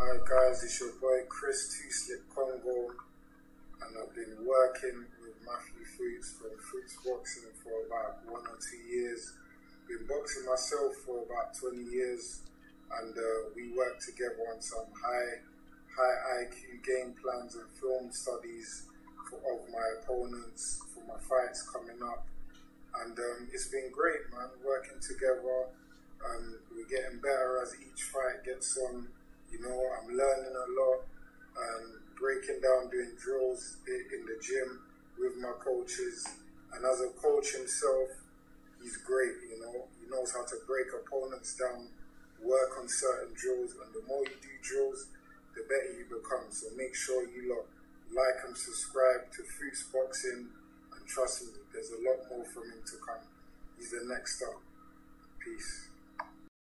Hi guys, it's your boy Chris Two Slip Kongo, and I've been working with Matthew Fouts from Fouts Boxing for about one or two years. Been boxing myself for about 20 years, and uh, we work together on some high, high IQ game plans and film studies for, of my opponents for my fights coming up. And um, it's been great, man, working together. Um, we're getting better as each fight gets on you know, I'm learning a lot, um, breaking down, doing drills in the gym with my coaches. And as a coach himself, he's great, you know. He knows how to break opponents down, work on certain drills, and the more you do drills, the better you become. So make sure you lot like and subscribe to Fouts Boxing, and trust me, there's a lot more from him to come. He's the next up. Peace.